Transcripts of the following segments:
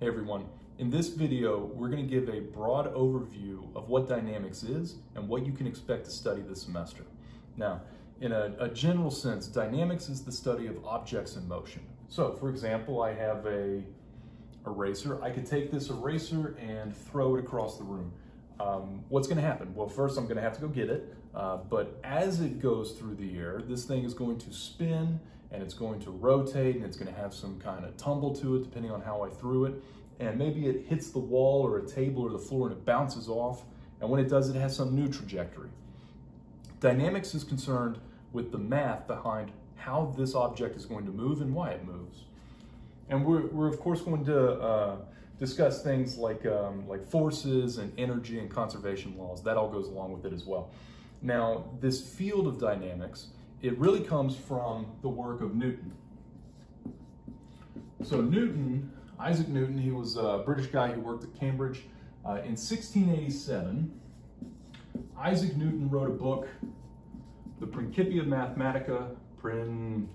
Hey everyone, in this video we're going to give a broad overview of what dynamics is and what you can expect to study this semester. Now, in a, a general sense, dynamics is the study of objects in motion. So, for example, I have a eraser. I could take this eraser and throw it across the room. Um, what's going to happen? Well, first I'm going to have to go get it, uh, but as it goes through the air, this thing is going to spin and it's going to rotate and it's going to have some kind of tumble to it depending on how I threw it. And maybe it hits the wall or a table or the floor and it bounces off. And when it does, it has some new trajectory. Dynamics is concerned with the math behind how this object is going to move and why it moves. And we're, we're of course going to uh, discuss things like, um, like forces and energy and conservation laws. That all goes along with it as well. Now, this field of dynamics, it really comes from the work of Newton. So Newton, Isaac Newton, he was a British guy who worked at Cambridge. Uh, in 1687, Isaac Newton wrote a book, The Principia Mathematica, Prin,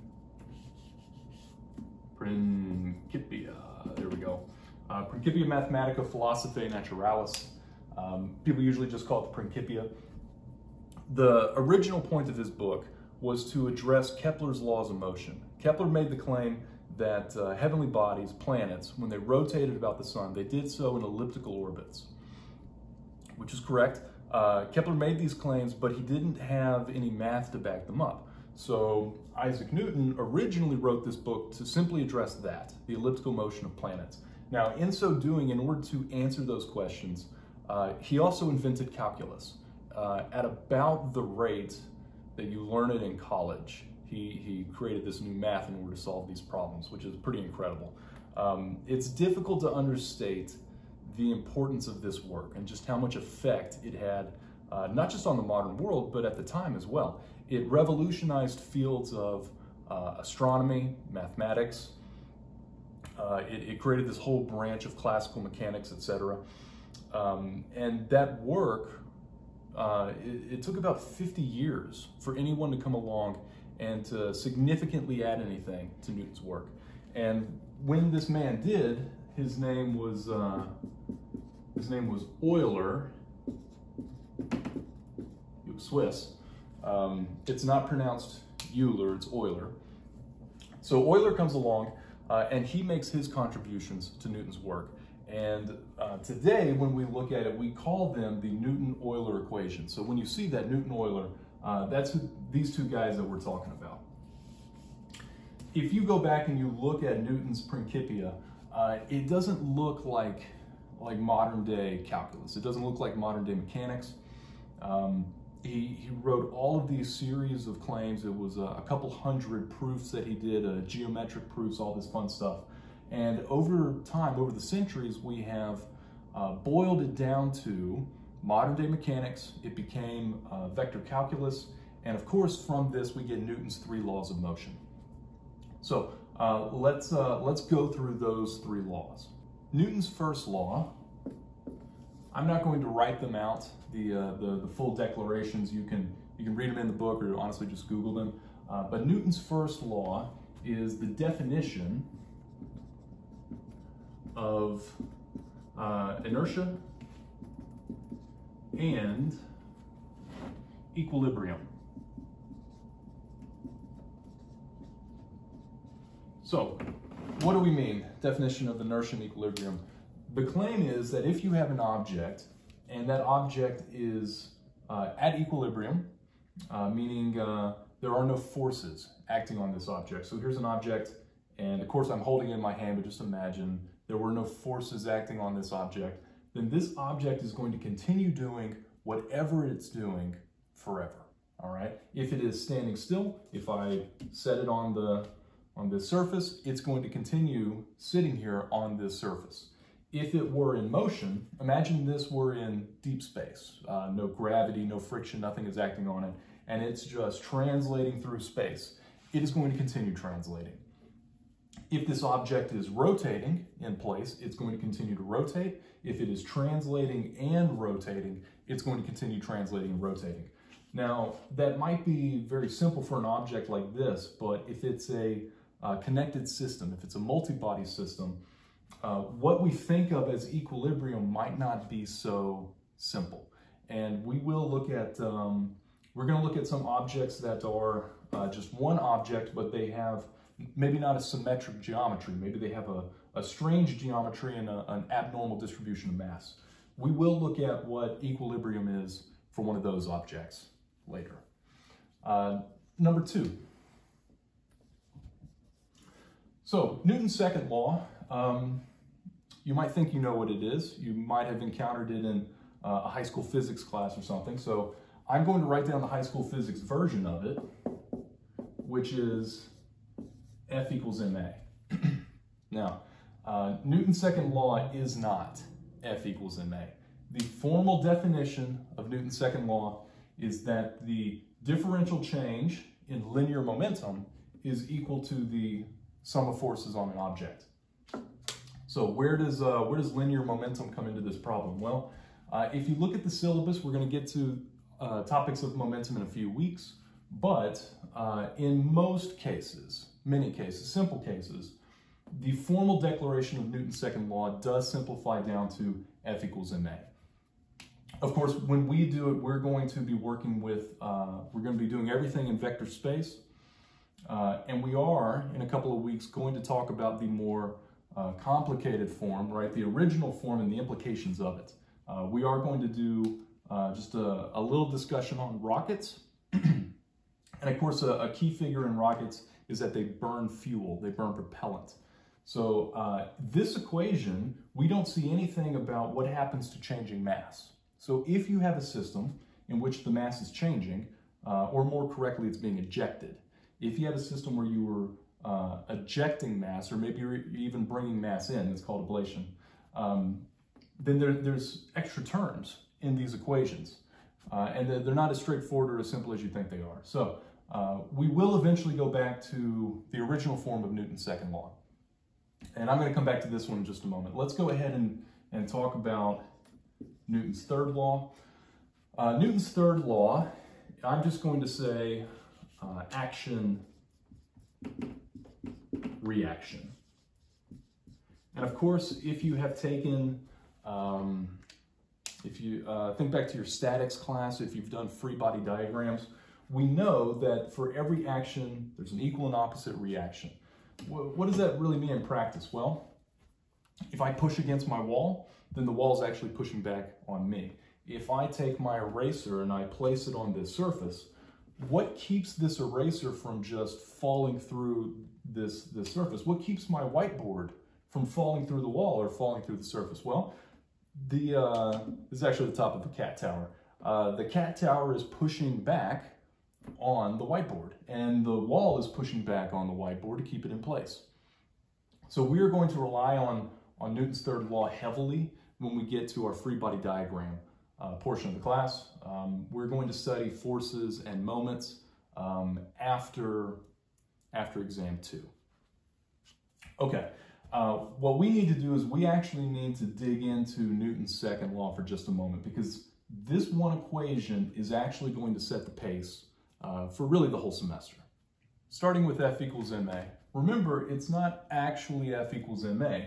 Principia, there we go. Uh, Principia Mathematica Philosophiae Naturalis. Um, people usually just call it the Principia. The original point of his book was to address Kepler's laws of motion. Kepler made the claim that uh, heavenly bodies, planets, when they rotated about the sun, they did so in elliptical orbits, which is correct. Uh, Kepler made these claims, but he didn't have any math to back them up. So Isaac Newton originally wrote this book to simply address that, the elliptical motion of planets. Now, in so doing, in order to answer those questions, uh, he also invented calculus uh, at about the rate that you learn it in college. He, he created this new math in order to solve these problems, which is pretty incredible. Um, it's difficult to understate the importance of this work and just how much effect it had, uh, not just on the modern world, but at the time as well. It revolutionized fields of uh, astronomy, mathematics. Uh, it, it, created this whole branch of classical mechanics, etc. Um, and that work uh, it, it, took about 50 years for anyone to come along and to significantly add anything to Newton's work. And when this man did, his name was uh, his name was Euler. Swiss. Um, it's not pronounced Euler, it's Euler. So Euler comes along uh, and he makes his contributions to Newton's work. And uh, today, when we look at it, we call them the Newton-Euler equation. So when you see that Newton-Euler, uh, that's these two guys that we're talking about. If you go back and you look at Newton's Principia, uh, it doesn't look like, like modern day calculus. It doesn't look like modern day mechanics. Um, he, he, wrote all of these series of claims. It was a, a couple hundred proofs that he did, uh, geometric proofs, all this fun stuff. And over time, over the centuries, we have uh, boiled it down to modern day mechanics. It became uh, vector calculus. And of course, from this, we get Newton's three laws of motion. So uh, let's, uh, let's go through those three laws. Newton's first law, I'm not going to write them out, the, uh, the, the, full declarations. You can, you can read them in the book or honestly just Google them. Uh, but Newton's first law is the definition of uh, inertia and equilibrium. So, what do we mean? Definition of inertia and equilibrium. The claim is that if you have an object and that object is uh, at equilibrium, uh, meaning uh, there are no forces acting on this object. So here's an object, and of course I'm holding it in my hand, but just imagine there were no forces acting on this object, then this object is going to continue doing whatever it's doing forever. All right. If it is standing still, if I set it on the on this surface, it's going to continue sitting here on this surface. If it were in motion, imagine this were in deep space, uh, no gravity, no friction, nothing is acting on it, and it's just translating through space. It is going to continue translating. If this object is rotating in place, it's going to continue to rotate. If it is translating and rotating, it's going to continue translating and rotating. Now, that might be very simple for an object like this, but if it's a uh, connected system, if it's a multi-body system, uh, what we think of as equilibrium might not be so simple. And we will look at, um, we're going to look at some objects that are uh, just one object, but they have maybe not a symmetric geometry. Maybe they have a, a strange geometry and a, an abnormal distribution of mass. We will look at what equilibrium is for one of those objects later. Uh, number two. So Newton's second law, um, you might think you know what it is. You might have encountered it in uh, a high school physics class or something. So I'm going to write down the high school physics version of it, which is F equals ma. now, uh, Newton's second law is not F equals ma. The formal definition of Newton's second law is that the differential change in linear momentum is equal to the sum of forces on an object. So where does, uh, where does linear momentum come into this problem? Well, uh, if you look at the syllabus, we're going to get to uh, topics of momentum in a few weeks, but uh, in most cases, many cases, simple cases, the formal declaration of Newton's second law does simplify down to F equals ma. Of course, when we do it, we're going to be working with, uh, we're going to be doing everything in vector space. Uh, and we are, in a couple of weeks, going to talk about the more uh, complicated form, right? The original form and the implications of it. Uh, we are going to do uh, just a, a, little discussion on rockets. and of course, a, a, key figure in rockets is that they burn fuel, they burn propellant. So uh, this equation, we don't see anything about what happens to changing mass. So if you have a system in which the mass is changing, uh, or more correctly, it's being ejected. If you have a system where you were uh, ejecting mass, or maybe you're even bringing mass in, it's called ablation, um, then there, there's extra terms in these equations. Uh, and they're not as straightforward or as simple as you think they are. So uh, we will eventually go back to the original form of Newton's second law. And I'm going to come back to this one in just a moment. Let's go ahead and, and talk about Newton's third law. Uh, Newton's third law, I'm just going to say uh, action, reaction. And of course, if you have taken, um, if you uh, think back to your statics class, if you've done free body diagrams, we know that for every action, there's an equal and opposite reaction. What does that really mean in practice? Well, if I push against my wall, then the wall is actually pushing back on me. If I take my eraser and I place it on this surface, what keeps this eraser from just falling through this, this surface? What keeps my whiteboard from falling through the wall or falling through the surface? Well, the uh, this is actually the top of the cat tower. Uh, the cat tower is pushing back on the whiteboard and the wall is pushing back on the whiteboard to keep it in place. So we are going to rely on, on Newton's third law heavily when we get to our free body diagram uh, portion of the class. Um, we're going to study forces and moments um, after, after exam two. Okay, uh, what we need to do is we actually need to dig into Newton's second law for just a moment because this one equation is actually going to set the pace uh, for really the whole semester. Starting with F equals ma. Remember, it's not actually F equals ma.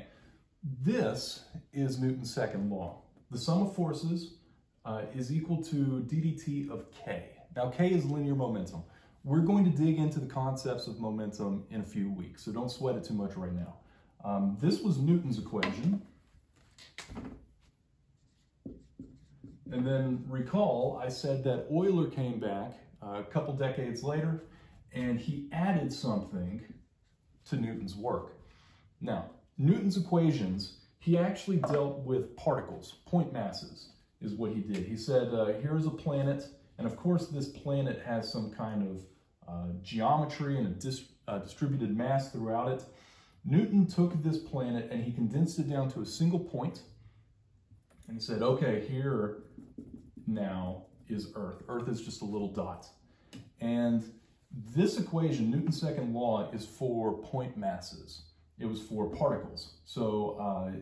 This is Newton's second law. The sum of forces uh, is equal to ddt of k. Now, k is linear momentum. We're going to dig into the concepts of momentum in a few weeks, so don't sweat it too much right now. Um, this was Newton's equation. And then recall, I said that Euler came back a couple decades later, and he added something to Newton's work. Now, Newton's equations, he actually dealt with particles, point masses is what he did. He said, uh, here's a planet, and of course this planet has some kind of uh, geometry and a dis uh, distributed mass throughout it. Newton took this planet and he condensed it down to a single point, and he said, okay, here now is Earth. Earth is just a little dot. And this equation, Newton's second law, is for point masses. It was for particles. So uh,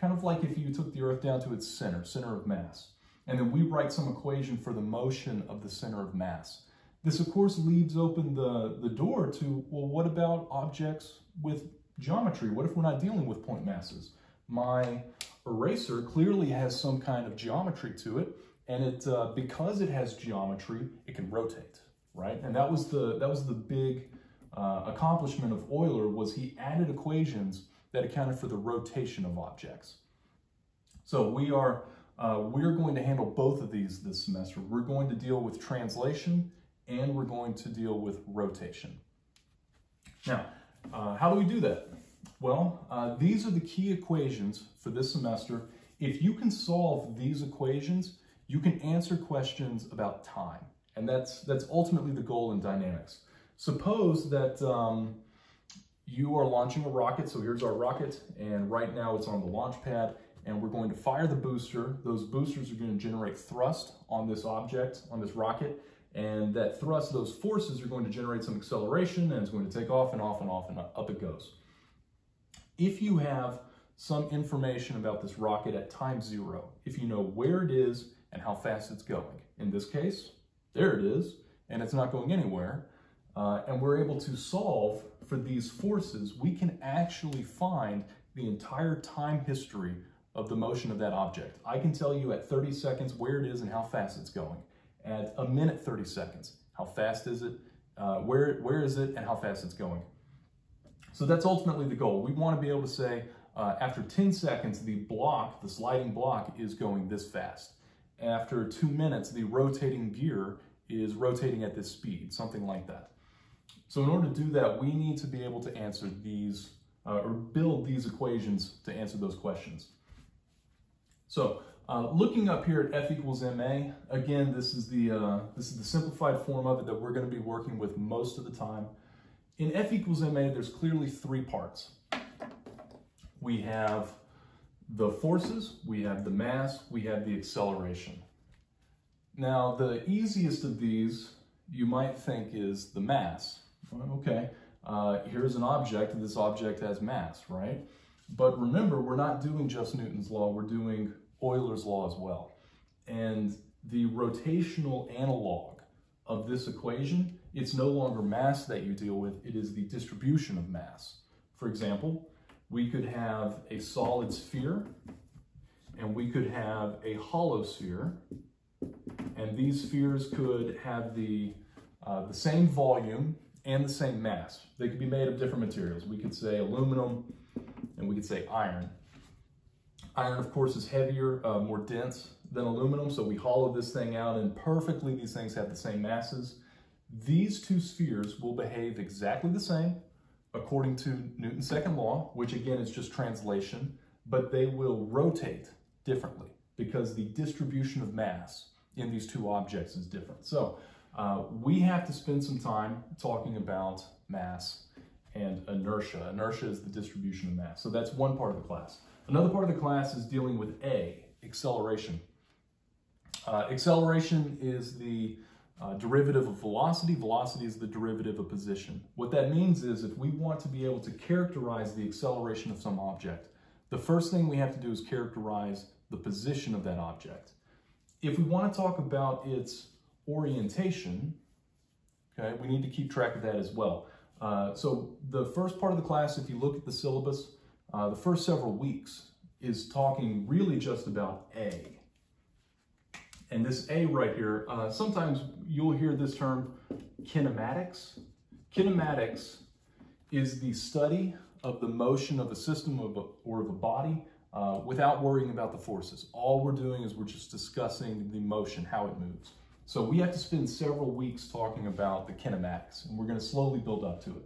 kind of like if you took the Earth down to its center, center of mass. And then we write some equation for the motion of the center of mass. This, of course, leaves open the, the door to, well, what about objects with geometry? What if we're not dealing with point masses? my eraser clearly has some kind of geometry to it, and it uh, because it has geometry, it can rotate, right? And that was the that was the big uh, accomplishment of Euler was he added equations that accounted for the rotation of objects. So we are uh, we're going to handle both of these this semester. We're going to deal with translation and we're going to deal with rotation. Now, uh, how do we do that? Well, uh, these are the key equations for this semester. If you can solve these equations, you can answer questions about time. And that's, that's ultimately the goal in dynamics. Suppose that um, you are launching a rocket. So here's our rocket, and right now it's on the launch pad, and we're going to fire the booster. Those boosters are going to generate thrust on this object, on this rocket, and that thrust, those forces are going to generate some acceleration, and it's going to take off and off and off, and up it goes. If you have some information about this rocket at time zero, if you know where it is and how fast it's going, in this case, there it is, and it's not going anywhere, uh, and we're able to solve for these forces, we can actually find the entire time history of the motion of that object. I can tell you at 30 seconds where it is and how fast it's going. At a minute 30 seconds, how fast is it, uh, where, where is it, and how fast it's going. So that's ultimately the goal. We want to be able to say, uh, after 10 seconds, the block, the sliding block, is going this fast. After two minutes, the rotating gear is rotating at this speed, something like that. So in order to do that, we need to be able to answer these, uh, or build these equations to answer those questions. So uh, looking up here at F equals ma, again, this is, the, uh, this is the simplified form of it that we're going to be working with most of the time. In F equals ma, there's clearly three parts. We have the forces, we have the mass, we have the acceleration. Now, the easiest of these you might think is the mass. Okay, uh, here's an object, this object has mass, right? But remember, we're not doing just Newton's law, we're doing Euler's law as well. And the rotational analog of this equation, it's no longer mass that you deal with, it is the distribution of mass. For example, we could have a solid sphere, and we could have a hollow sphere, and these spheres could have the, uh, the same volume and the same mass. They could be made of different materials. We could say aluminum, and we could say iron. Iron, of course, is heavier, uh, more dense than aluminum, so we hollow this thing out, and perfectly these things have the same masses. These two spheres will behave exactly the same according to Newton's second law, which again is just translation, but they will rotate differently because the distribution of mass in these two objects is different. So uh, we have to spend some time talking about mass and inertia. Inertia is the distribution of mass. So that's one part of the class. Another part of the class is dealing with A, acceleration. Uh, acceleration is the uh, derivative of velocity. Velocity is the derivative of position. What that means is if we want to be able to characterize the acceleration of some object, the first thing we have to do is characterize the position of that object. If we want to talk about its orientation, okay, we need to keep track of that as well. Uh, so the first part of the class, if you look at the syllabus, uh, the first several weeks is talking really just about A. And this A right here, uh, sometimes you'll hear this term kinematics. Kinematics is the study of the motion of a system of a, or of a body uh, without worrying about the forces. All we're doing is we're just discussing the motion, how it moves. So we have to spend several weeks talking about the kinematics, and we're going to slowly build up to it.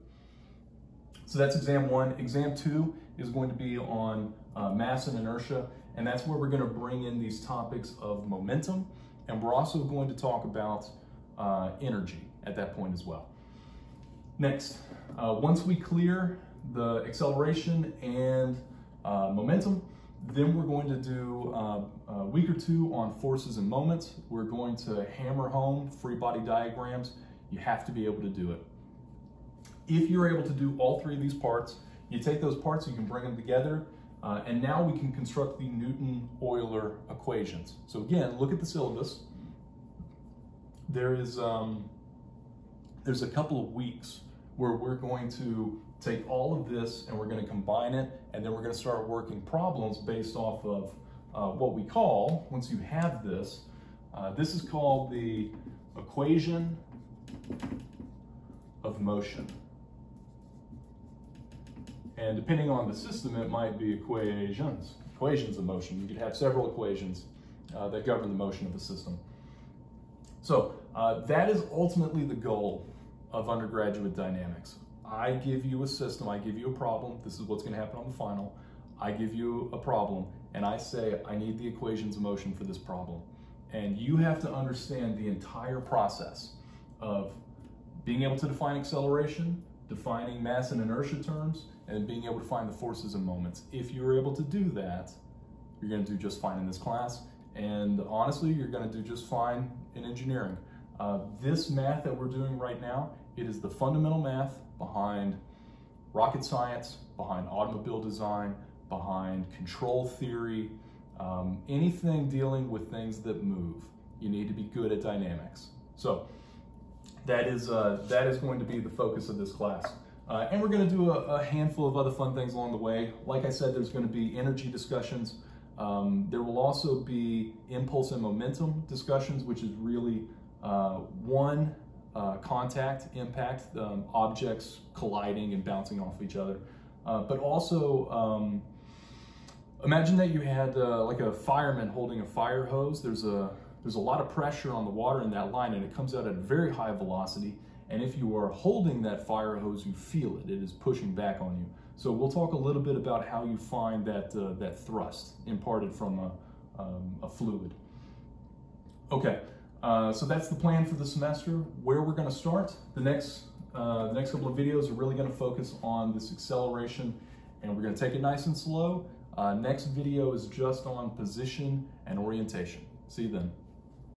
So that's exam one. Exam two is going to be on uh, mass and inertia, and that's where we're going to bring in these topics of momentum, and we're also going to talk about uh, energy at that point as well. Next, uh, once we clear the acceleration and uh, momentum, then we're going to do uh, a week or two on forces and moments. We're going to hammer home free body diagrams. You have to be able to do it. If you're able to do all three of these parts, you take those parts, you can bring them together, uh, and now we can construct the Newton-Euler equations. So again, look at the syllabus. There is um, there's a couple of weeks where we're going to take all of this and we're going to combine it, and then we're going to start working problems based off of uh, what we call, once you have this, uh, this is called the equation of motion. And depending on the system, it might be equations, equations of motion. You could have several equations uh, that govern the motion of a system. So uh, that is ultimately the goal of undergraduate dynamics. I give you a system, I give you a problem, this is what's gonna happen on the final. I give you a problem, and I say, I need the equations of motion for this problem. And you have to understand the entire process of being able to define acceleration, defining mass and inertia terms, and being able to find the forces and moments. If you're able to do that, you're gonna do just fine in this class. And honestly, you're gonna do just fine in engineering. Uh, this math that we're doing right now, it is the fundamental math behind rocket science, behind automobile design, behind control theory, um, anything dealing with things that move. You need to be good at dynamics. So that is, uh, that is going to be the focus of this class. Uh, and we're going to do a, a, handful of other fun things along the way. Like I said, there's going to be energy discussions. Um, there will also be impulse and momentum discussions, which is really uh, one uh, contact impact, um, objects colliding and bouncing off each other, uh, but also um, imagine that you had uh, like a fireman holding a fire hose. There's a there's a lot of pressure on the water in that line and it comes out at a very high velocity. And if you are holding that fire hose, you feel it. It is pushing back on you. So we'll talk a little bit about how you find that, uh, that thrust imparted from a, um, a fluid. Okay, uh, so that's the plan for the semester. Where we're gonna start, the next, uh, the next couple of videos are really gonna focus on this acceleration and we're gonna take it nice and slow. Uh, next video is just on position and orientation. See you then.